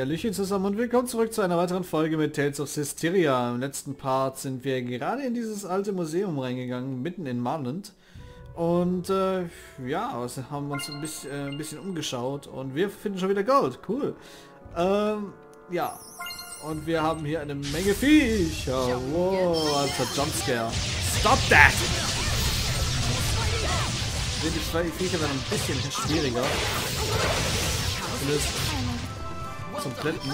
Hallöchen zusammen und willkommen zurück zu einer weiteren Folge mit Tales of Systeria. Im letzten Part sind wir gerade in dieses alte Museum reingegangen, mitten in Marland. Und äh, ja, also haben uns ein bisschen, äh, ein bisschen umgeschaut und wir finden schon wieder Gold. Cool. Ähm, ja. Und wir haben hier eine Menge Viecher. Wow, also Jumpscare. Stop that! Die zwei Viecher werden ein bisschen schwieriger. Zumindest zum Blenden.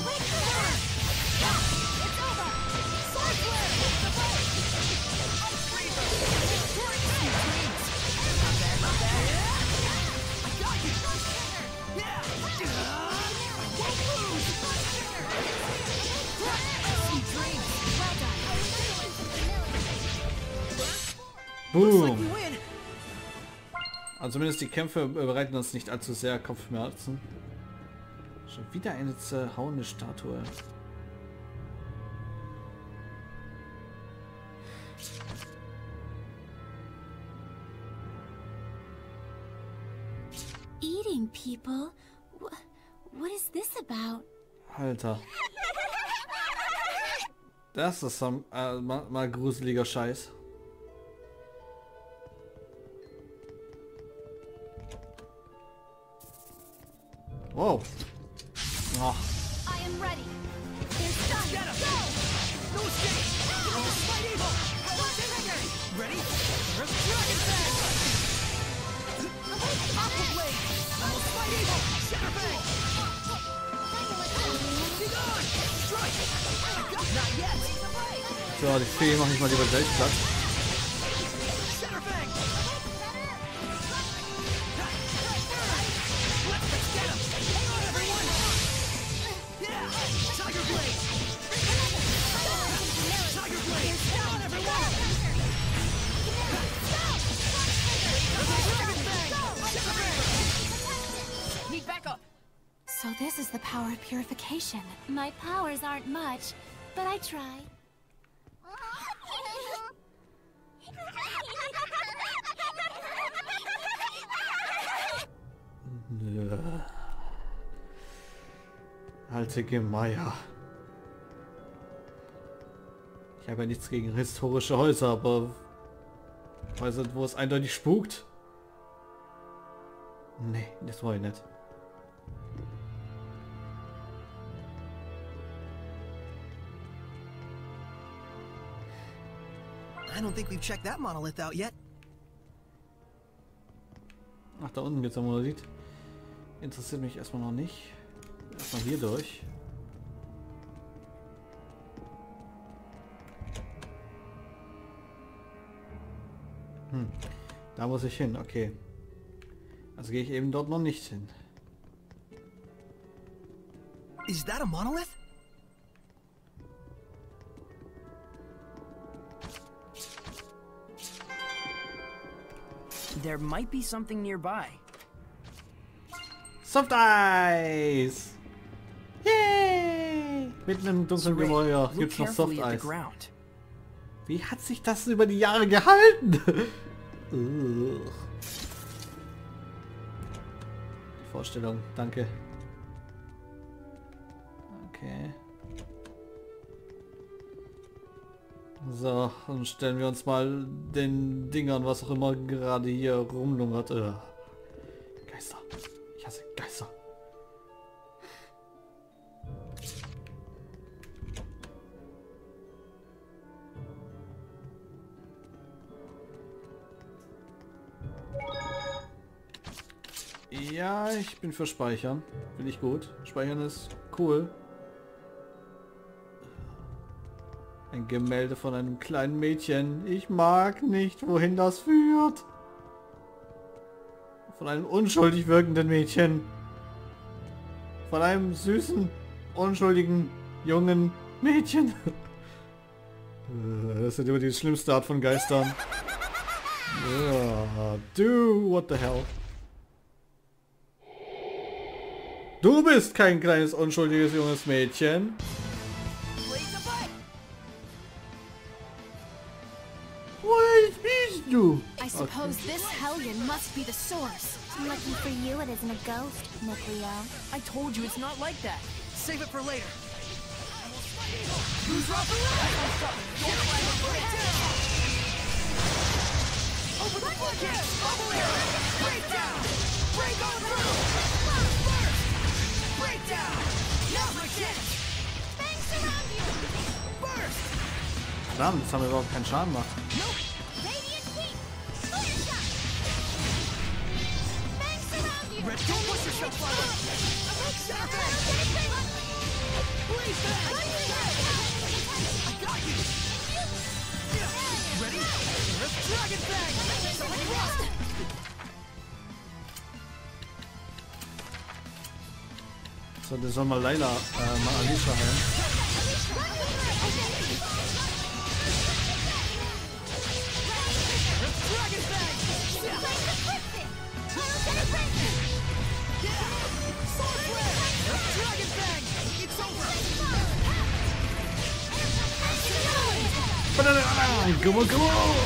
Boom. Also zumindest die Kämpfe bereiten uns nicht allzu sehr Kopfschmerzen. Schon wieder eine zerhauene Statue. Eating people? Wh what is this about? Alter. Das ist some, äh, mal, mal gruseliger Scheiß. Wow. Oh. I am ready. There's time. Get him. Go! No escape! Fight evil! Ready? Dragon Fang! Aqua Blade! Fight evil! Shatter Fang! Be gone! Strike! Not yet! So, die Fee mache ich mal lieber gleich platt. Of purification. My powers aren't much, but I try. Alte Gemeier. Ich habe ja nichts gegen historische Häuser, aber ich weiß nicht, wo es eindeutig spukt. Nee, das war ich nicht. I don't think we've checked that monolith out yet. Ach, da unten geht's am Monolith. Interessiert mich erstmal noch nicht. Erstmal hier durch. Hm. Da muss ich hin, okay. Also gehe ich eben dort noch nicht hin. Is that a monolith? There might be something nearby. Soft Eis! Yay! Mitten im dunklen Gemäuer gibt's noch Soft Eis. ground. Wie hat sich das über die Jahre gehalten? Die Vorstellung, danke. So, dann stellen wir uns mal den Dingern, was auch immer gerade hier rumlungert. Ugh. Geister. Ich hasse Geister. Ja, ich bin für Speichern. Finde ich gut. Speichern ist cool. Ein Gemälde von einem kleinen Mädchen. Ich mag nicht, wohin das führt. Von einem unschuldig wirkenden Mädchen. Von einem süßen, unschuldigen, jungen Mädchen. Das ist immer die schlimmste Art von Geistern. Ja, do what the hell. Du bist kein kleines unschuldiges junges Mädchen. Suppose this hellion must be the source. Lucky for you, it isn't a ghost, Mikleo. I told you it's not like that. save it for later. Who's off the Break down! Over the footcast! Bubble air! Break down! Break on through! Burst! Break down! Now's my chance! Bangs around you! Burst! Verdammt, das haben wir überhaupt keinen Schaden gemacht. Nope! Wir sollen mal Leila, äh, mal Alicia heilen. Come on, come on!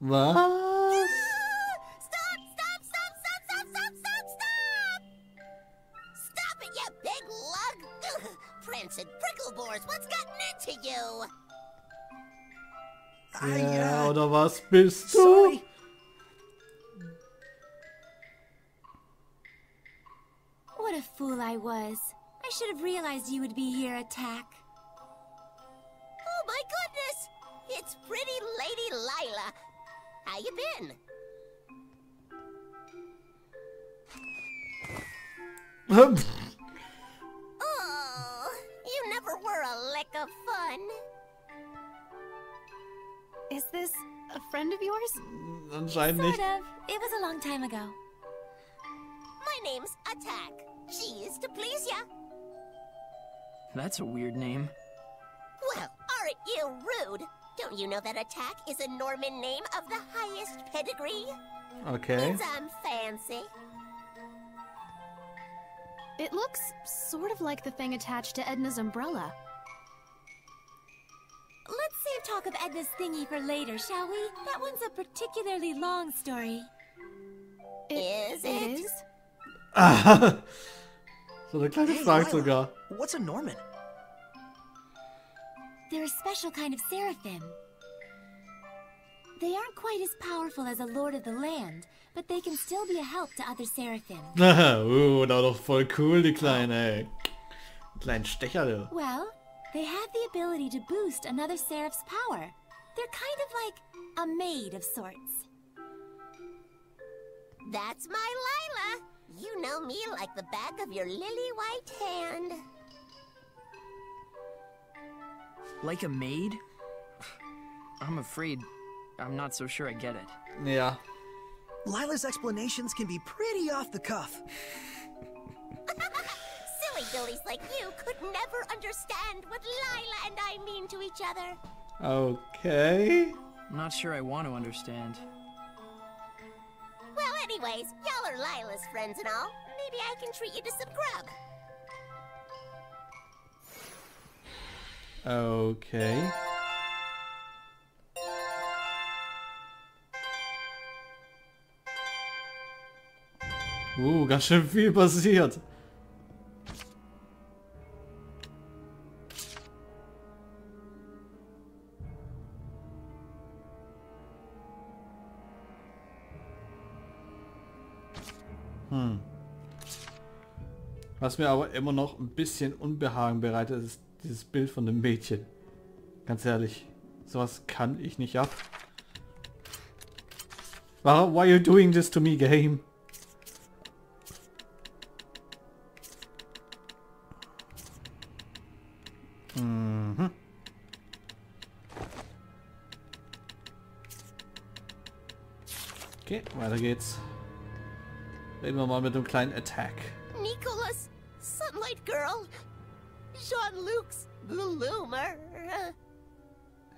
Was? Ah, stop, stop, stop, stop, stop, stop, stop, stop! It, you big lug! And what's gotten into you? Ja, oder was bist du? What a fool I was. I should have realized you would be here, Atakk. Oh my goodness! It's pretty Lady Lailah. How you been? Oh, you never were a lick of fun. Is this a friend of yours? Mm, Anscheinend Sort of. It was a long time ago. My name's Atakk. She is to please ya. That's a weird name. Well, aren't you rude? Don't you know that Atakk is a Normin name of the highest pedigree? Okay. Means I'm fancy. It looks sort of like the thing attached to Edna's umbrella. Let's save talk of Edna's thingy for later, shall we? That one's a particularly long story. Is it? It is? Ah. So eine kleine Hey, Frage Lailah, sogar. What's a Normin? They're a special kind of seraphim. They aren't quite as powerful as a lord of the land, but they can still be a help to other seraphim. uh, da doch voll cool, die kleine, ey. Kleinen Stecher. Well, they have the ability to boost another seraph's power. They're kind of like a maid of sorts. That's my Lailah. You know me like the back of your lily white hand. Like a maid? I'm afraid I'm not so sure I get it. Yeah. Lailah's explanations can be pretty off the cuff. Silly billies like you could never understand what Lailah and I mean to each other. Okay. I'm not sure I want to understand. Well, anyways, y'all are Lailah's friends and all. Maybe I can treat you to some grub. Okay. Uh, ganz schön viel passiert. Hm. Was mir aber immer noch ein bisschen Unbehagen bereitet, ist dieses Bild von dem Mädchen. Ganz ehrlich, sowas kann ich nicht ab. Warum, why are you doing this to me, game? Mhm. Okay, weiter geht's. Reden wir mal mit dem kleinen Attack. Nicholas, Sunlight Girl, Jean-Luc's Loomer.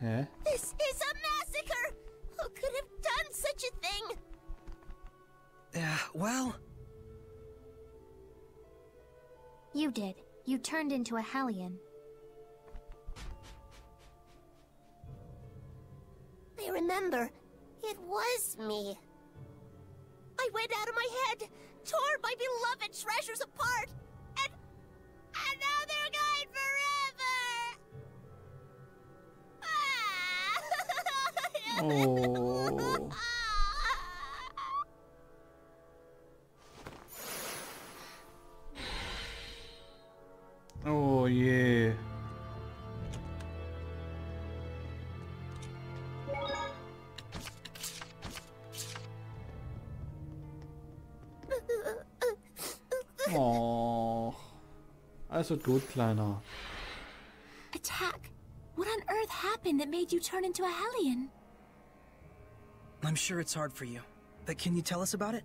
Hä? This is a massacre! Who could have done such a thing? Yeah, well, You did. You turned into a Hellion. I remember. It was me. I went out of my head, tore my beloved treasures apart, Oh. Oh je. Oh. Wird gut, Kleiner. Atakk! What on earth happened that made you turn into a Hellion? I'm sure it's hard for you. But can you tell us about it?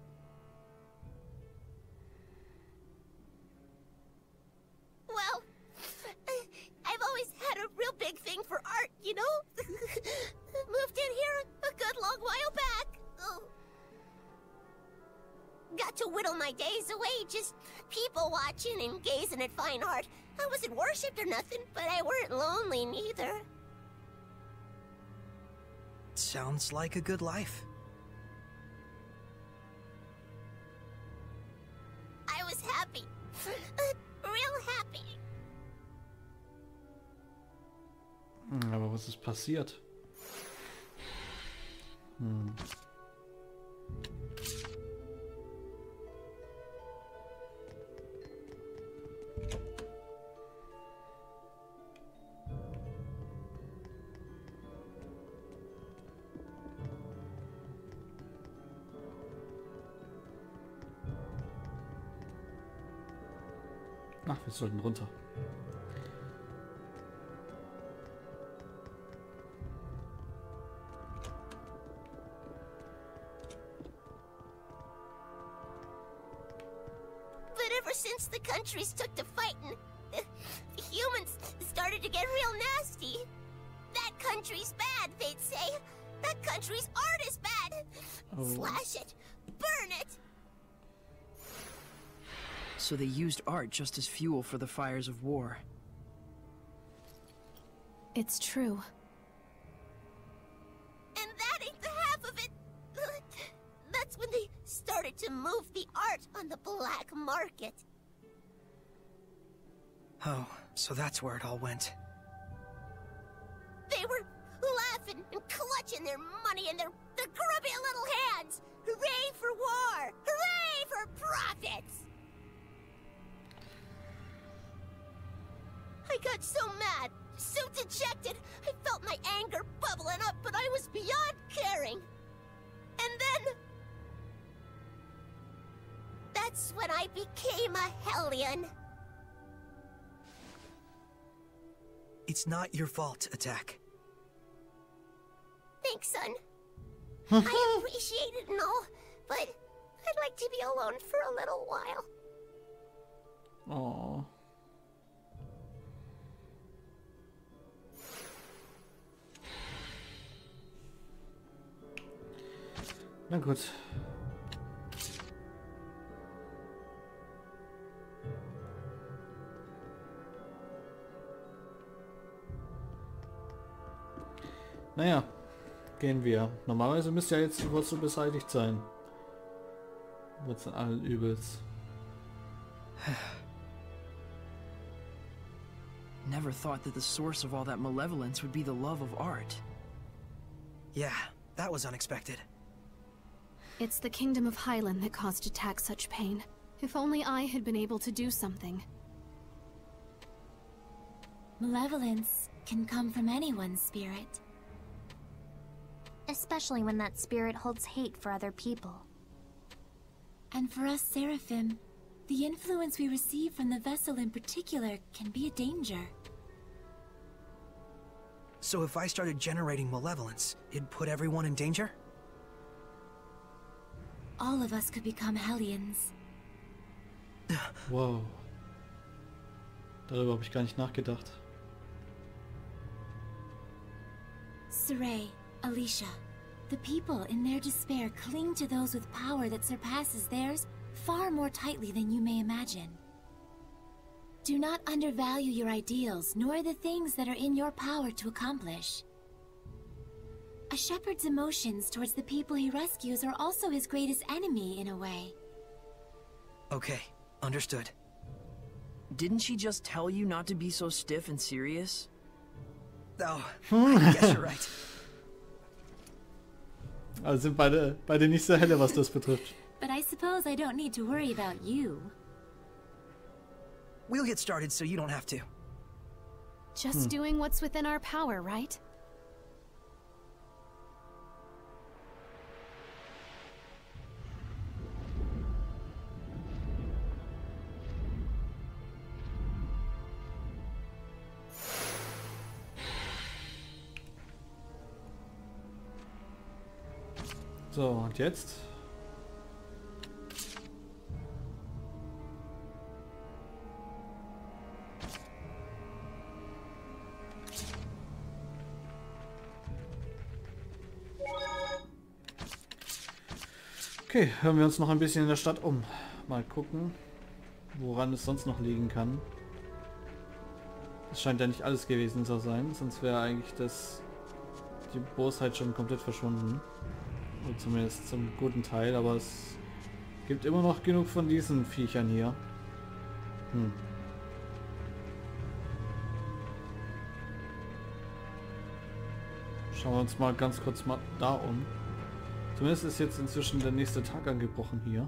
Well, I've always had a real big thing for art, you know? Moved in here a good long while back. Got to whittle my days away just people watching and gazing at fine art. I wasn't worshipped or nothing, but I weren't lonely neither. Sounds like a good life. I was happy. Real happy. Hm, Aber was ist passiert? Hm. Wir sollten runter. But ever since the countries took to fighting, the humans started to get real nasty. That country's bad, they'd say. That country's art is bad. Oh. Slash it. Burn it. So they used art just as fuel for the fires of war. It's true. And that ain't the half of it. That's when they started to move the art on the black market. Oh, so that's where it all went. They were laughing and clutching their money in their, their grubby little hands. Hooray for war! Hooray for profits! I got so mad, so dejected, I felt my anger bubbling up, but I was beyond caring. And then... That's when I became a Hellion. It's not your fault, Atakk. Thanks, son. I appreciate it and all, but I'd like to be alone for a little while. Oh. Na gut. Naja, gehen wir. Normalerweise müsste ja jetzt die Wurzel beseitigt sein. Wurzel allen Übels. Never thought that the source of all that malevolence would be the love of art. Yeah, that was unexpected. It's the Kingdom of Hyland that caused Atakk such pain. If only I had been able to do something. Malevolence can come from anyone's spirit. Especially when that spirit holds hate for other people. And for us Seraphim, the influence we receive from the vessel in particular can be a danger. So if I started generating malevolence, it'd put everyone in danger? All of us could become Hellions. Wow. Darüber habe ich gar nicht nachgedacht. Sorey, Alisha, the people in their despair cling to those with power that surpasses theirs far more tightly than you may imagine. Do not undervalue your ideals, nor the things that are in your power to accomplish. A shepherd's emotions towards the people he rescues are also his greatest enemy, in a way. Okay, understood. Didn't she just tell you not to be so stiff and serious? Oh, I guess you're right. Also sind beide, beide nicht so helle, was das betrifft. But I suppose I don't need to worry about you. We'll get started so you don't have to. Just hmm. doing what's within our power, right? So, und jetzt? Okay, hören wir uns noch ein bisschen in der Stadt um. Mal gucken, woran es sonst noch liegen kann. Es scheint ja nicht alles gewesen zu sein, sonst wäre eigentlich das die Bosheit schon komplett verschwunden. Zumindest zum guten Teil, aber es gibt immer noch genug von diesen Viechern hier. Hm. Schauen wir uns mal ganz kurz mal da um. Zumindest ist jetzt inzwischen der nächste Tag angebrochen hier.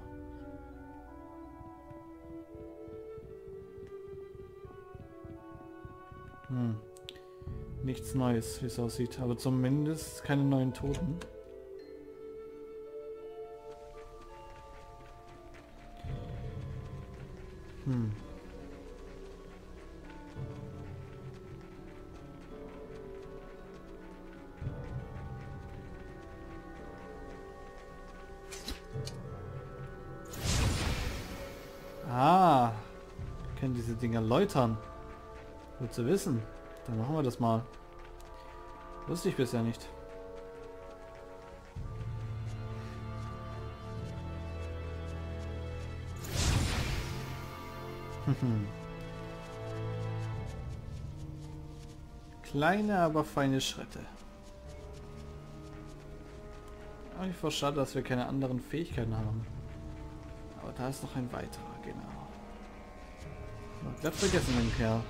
Hm. Nichts Neues, wie es aussieht. Aber zumindest keine neuen Toten. Hm. Ah, können diese Dinger läutern. Gut zu wissen. Dann machen wir das mal. Wusste ich bisher nicht. Kleine, aber feine Schritte. Aber ich war schade, dass wir keine anderen Fähigkeiten haben. Aber da ist noch ein weiterer, genau. Noch glatt vergessen den Kerl.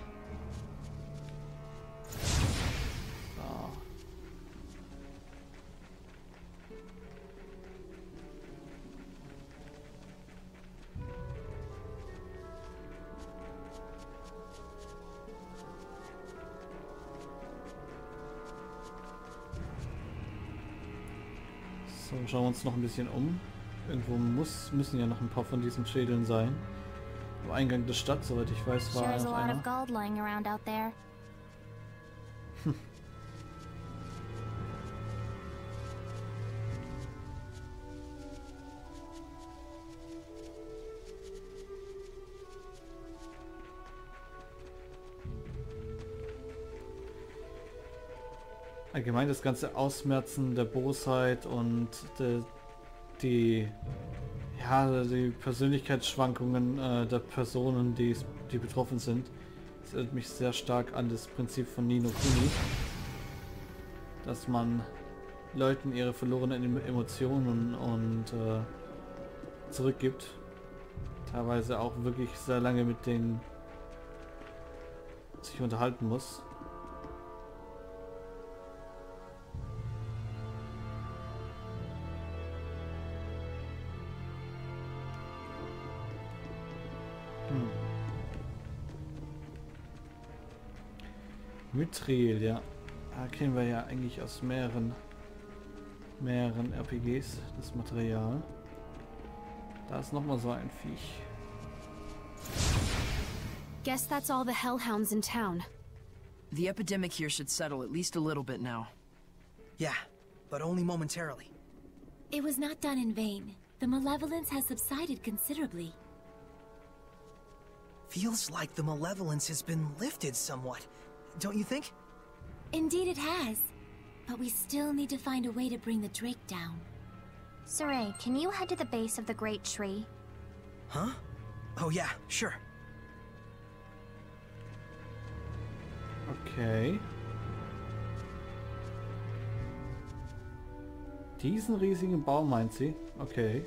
So, schauen wir uns noch ein bisschen um. Irgendwo muss, müssen ja noch ein paar von diesen Schädeln sein. Am Eingang der Stadt, soweit ich weiß, war noch einer. Allgemein das ganze Ausmerzen der Bosheit und de, die ja die Persönlichkeitsschwankungen äh, der Personen, die, die betroffen sind. Das erinnert mich sehr stark an das Prinzip von Nino Kuni, dass man Leuten ihre verlorenen Em- Emotionen und äh, zurückgibt. Teilweise auch wirklich sehr lange mit denen sich unterhalten muss. Mithril, ja. Da kennen wir ja eigentlich aus mehreren, mehreren RPGs das Material. Da ist nochmal so ein Viech. Guess that's all the hellhounds in town. The epidemic here should settle at least a little bit now. Yeah, but only momentarily. It was not done in vain. the malevolence has subsided considerably. Feels like the malevolence has been lifted somewhat, don't you think? Indeed it has. But we still need to find a way to bring the Drake down. Sorey, can you head to the base of the Great Tree? Huh? Oh yeah, sure. Okay. Diesen riesigen Baum meint sie? Okay.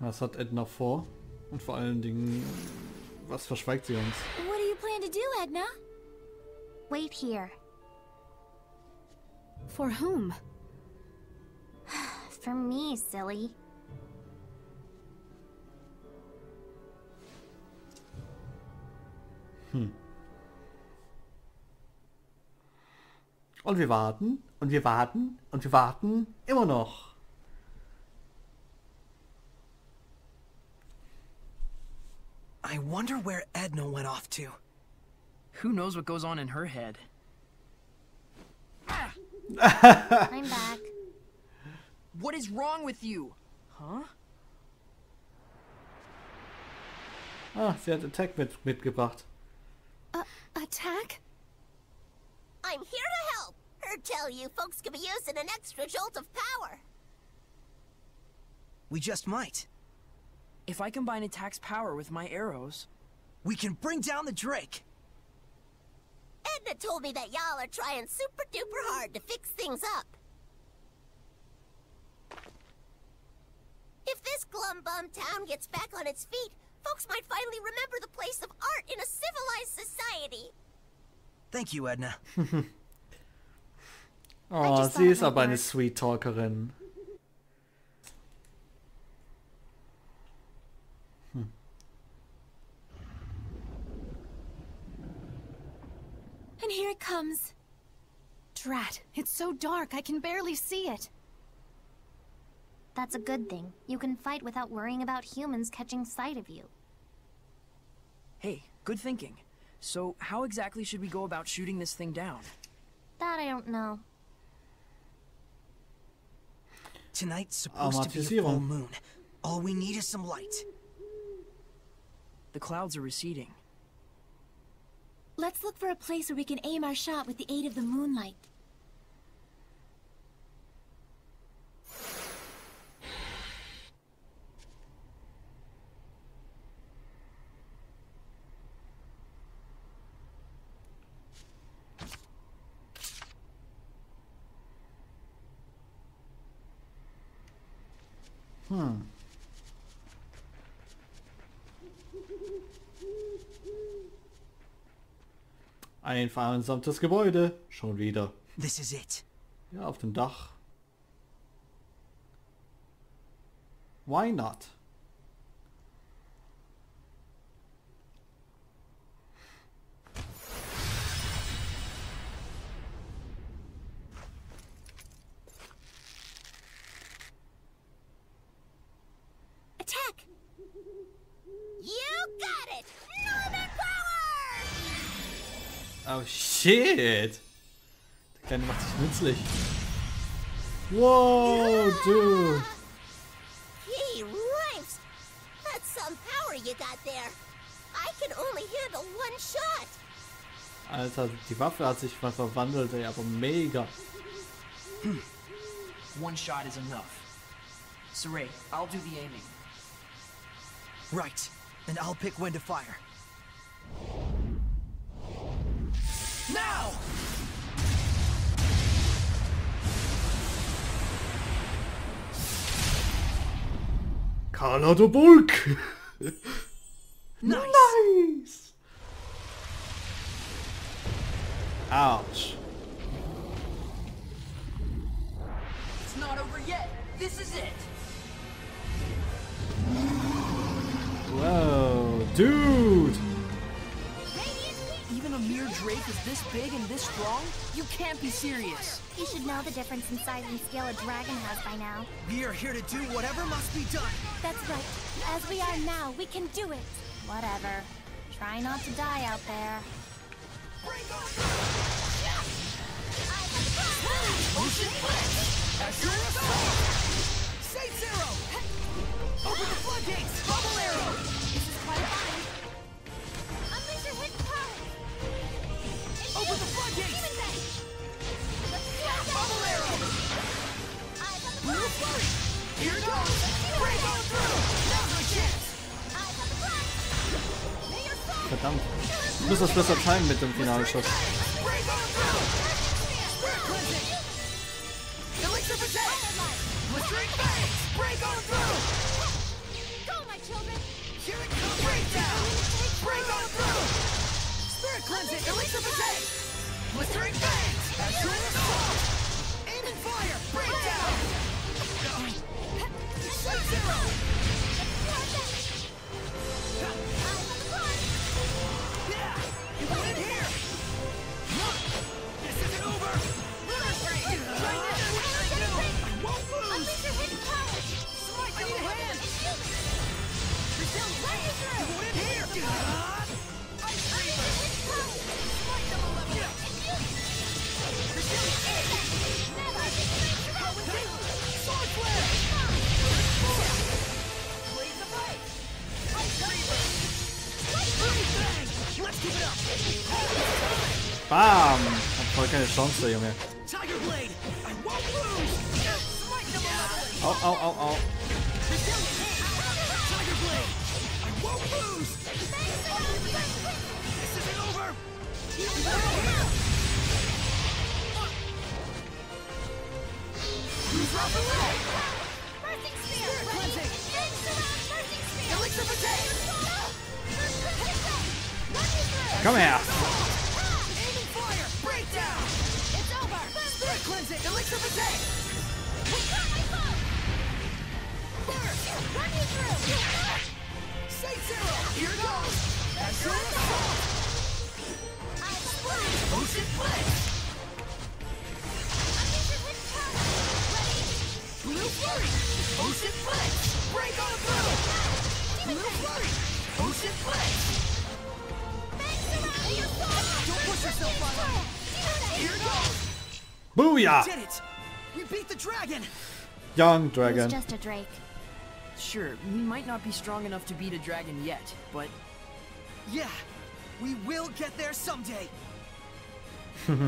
Was hat Edna vor? Und vor allen Dingen, was verschweigt sie uns? What do you plan to do, Edna? Wait here. For whom? For me, silly. Und wir warten, und wir warten, und wir warten immer noch. I wonder where Edna went off to. Who knows what goes on in her head? I'm back. What is wrong with you? Huh? Ah, sie hat Atakk mit, mitgebracht. Atakk? I'm here to help. Heard tell you folks could be using an extra jolt of power. We just might. If I combine Atakk's power with my arrows, We can bring down the Drake. Edna told me that y'all are trying super duper hard to fix things up. If this glum bum town gets back on its feet, folks might finally remember the place of art in a civilized society. Thank you, Edna. Oh, sie ist aber eine work. Sweet Talkerin. And here it comes. Drat, it's so dark I can barely see it. That's a good thing. You can fight without worrying about humans catching sight of you. hey, good thinking. So, how exactly should we go about shooting this thing down? That I don't know. Tonight's supposed to be a full moon. All we need is some light. The clouds are receding. Let's look for a place where we can aim our shot with the aid of the moonlight. Ein vereinsamtes Gebäude. Schon wieder. This is it. Ja, auf dem Dach. Why not? Attack! You got it! Oh shit! Der Kleine macht sich nützlich. Wow, dude! He ripes! That's some power you got there. I can only handle one shot. Alter, die Waffe hat sich mal verwandelt, ey, aber mega. One shot is enough. Saray, I'll do the aiming. Right. And I'll pick when to fire. Now! Carla Bulk! Nice. nice! Ouch. It's not over yet. This is it. Whoa, dude! Even a mere Drake is this big and this strong? You can't be serious. You should know the difference in size and scale a dragon has by now. We are here to do whatever must be done. That's right. As we are now, we can do it. Whatever. Try not to die out there. Ocean Blitz! Azure Assault! Say Zero! Open the floodgates! Here goes! Break on through! Now's my chance! The prize! May Verdammt. Ich muss das besser timen mit dem Finalschuss. Break on through! Spirit Cleansing! Elixir Protect! Blistering Fangs! Break on through! Go, my keine Chance, der Junge. Tiger Blade! I won't Say Zero! Here goes! Azure Assault! Eyes on! Ocean Blitz! Unleash your hidden power! Ready? Blue Flurry! Ocean Blitz! Break on through! Blue Flurry! Ocean Blitz! Bangs around your soul! Don't push yourself, Violet! Here goes! Booyah! Did it! We beat the dragon! Young It Dragon. was just a drake. Sure, we might not be strong enough to beat a dragon yet, but Yeah, we will get there someday!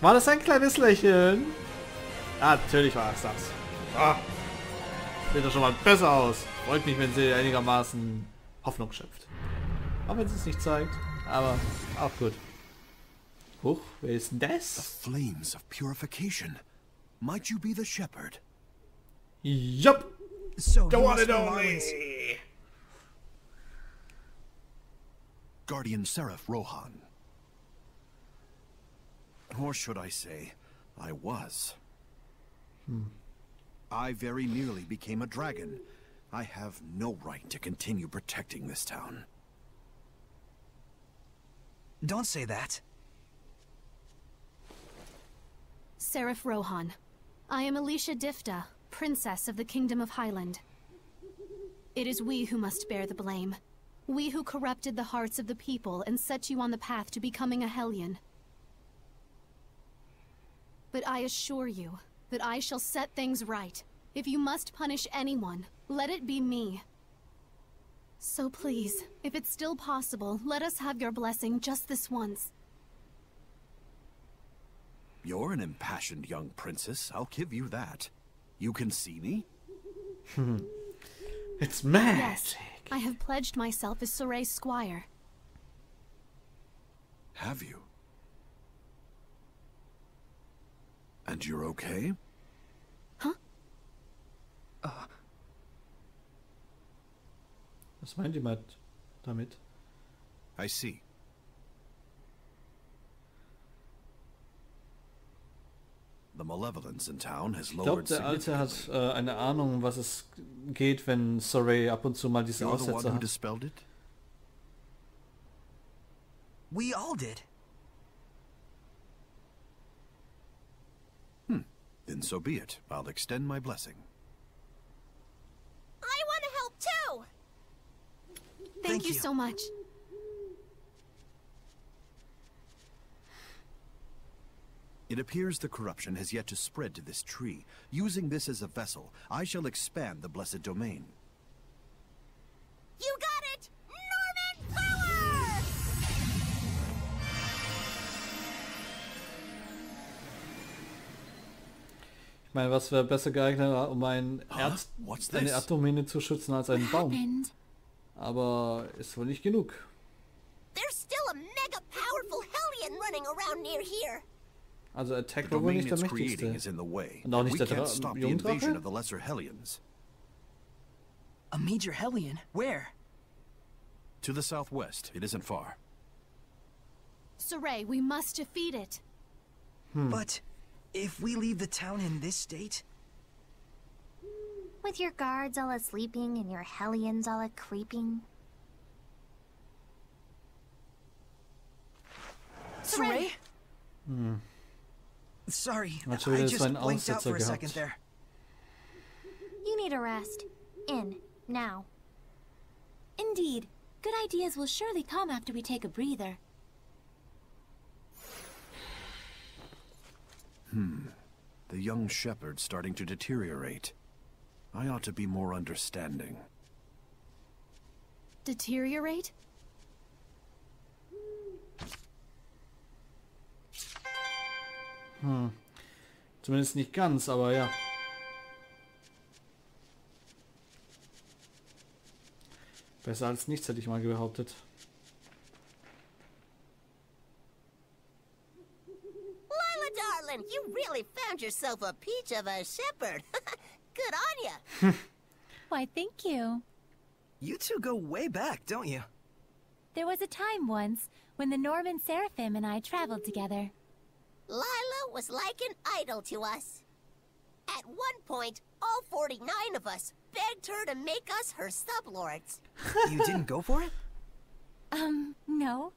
War das ein kleines Lächeln? Ah, natürlich war es das. Ah, sieht doch schon mal besser aus. Freut mich, wenn sie einigermaßen Hoffnung schöpft. Auch wenn sie es nicht zeigt. Aber auch gut. Huch, wer ist denn das? Flames of purification. Might you be the shepherd? Jupp! So, The you one must and be only! Guardian Seraph Rohan. Or should I say, I was. Hmm. I very nearly became a dragon. I have no right to continue protecting this town. don't say that. Seraph Rohan. I am Alisha Diphda, Princess of the Kingdom of Hyland. It is we who must bear the blame. We who corrupted the hearts of the people and set you on the path to becoming a Hellion. But I assure you that I shall set things right. If you must punish anyone, let it be me. So please, if it's still possible, let us have your blessing just this once. You're an impassioned young princess, I'll give you that. You can see me? Hmm. It's magic! Yes, I have pledged myself as Sorey's squire. Have you? And you're okay? Was meint jemand damit? I see. The malevolence in town has Ich glaube, lowered der Alte hat significantly. äh, eine Ahnung, um was es geht, wenn Sorey ab und zu mal diese You're the one Aussätze who hat. dispelled it? We all did. Then so be it. I'll extend my blessing. I want to help too! Thank, Thank you you. so much. It appears the corruption has yet to spread to this tree. Using this as a vessel, I shall expand the blessed domain. You got it! Normin Power! Ich meine, was wäre besser geeignet, um ein Erd What's eine this? Erddomäne zu schützen als einen Baum. Happened. Aber ist wohl nicht genug. There's still a mega powerful Hellion running around near here. Also Atakk The war wohl domain nicht der it's creating mächtigste. is in the way. Und auch nicht we der can't stop the Jungdrache? invasion of the lesser Hellions. A major Hellion? Where? To the southwest, it isn't far. Sorey, we must defeat it. But if we leave the town in this state, With your guards all a-sleeping and your hellions all a-creeping. Sorey? Sorey, Hat I just blinked out for a second there. You need a rest. In. Now. Indeed. Good ideas will surely come after we take a breather. Hmm. The young shepherd's starting to deteriorate. I ought to be more understanding. Deteriorate? Zumindest nicht ganz, aber ja. Besser als nichts, hätte ich mal behauptet. Lila, darling, you really found yourself a peach of a shepherd. Good on ya. Why, thank you. You two go way back, don't you? There was a time once when the Norman Seraphim and I traveled together. Lailah was like an idol to us. At one point, all 49 of us begged her to make us her sublords. You didn't go for it? Um, no.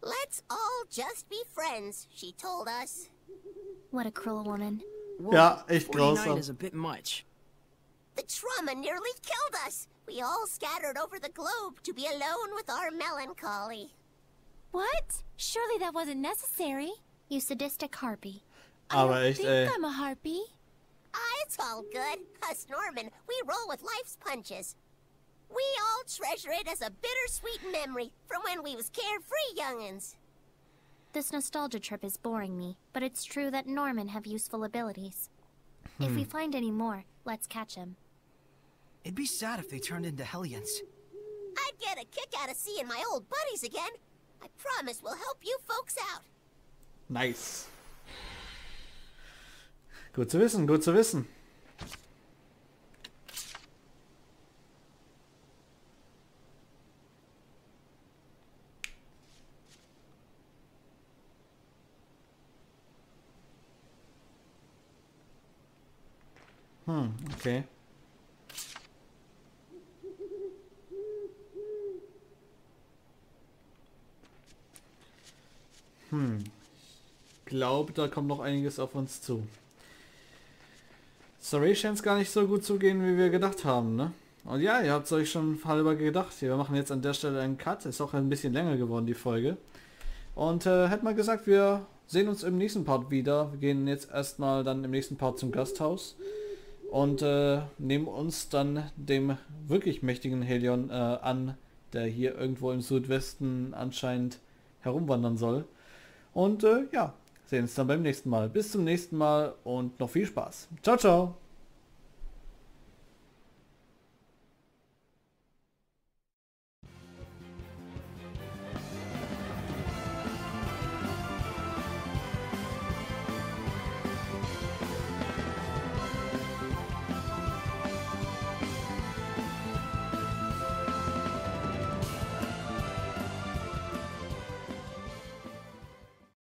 Let's all just be friends, she told us. What a cruel woman. Whoa, Ja, echt 49 grausam. is a bit much. The trauma nearly killed us. We all scattered over the globe to be alone with our melancholy. What? Surely that wasn't necessary. You sadistic harpy. Aber I don't echt, think ey. I'm a harpy. Ah, it's all good. Us Normin, we roll with life's punches. We all treasure it as a bittersweet memory from when we was carefree young'uns. This nostalgia trip is boring me, but it's true that Normin have useful abilities. If we find any more, let's catch him. It'd be sad if they turned into Hellions. I'd get a kick out of seeing my old buddies again. I promise we'll help you folks out. Nice. Gut zu wissen, gut zu wissen. Hm, okay. Hm. Glaube, da kommt noch einiges auf uns zu. Sorry, scheint es gar nicht so gut zu gehen, wie wir gedacht haben, ne? Und ja, ihr habt es euch schon halber gedacht. Wir machen jetzt an der Stelle einen Cut. Ist auch ein bisschen länger geworden, die Folge. Und äh, hätte mal gesagt, wir sehen uns im nächsten Part wieder. Wir gehen jetzt erstmal dann im nächsten Part zum Gasthaus. Und äh, nehmen uns dann dem wirklich mächtigen Helion äh, an, der hier irgendwo im Südwesten anscheinend herumwandern soll. Und äh, ja, sehen uns dann beim nächsten Mal. Bis zum nächsten Mal und noch viel Spaß. Ciao, ciao.